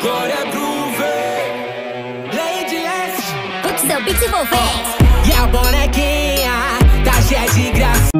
Glória Groove, é Lady S. Put seu beat envolver. Oh, e a bonequinha tá cheia de graça.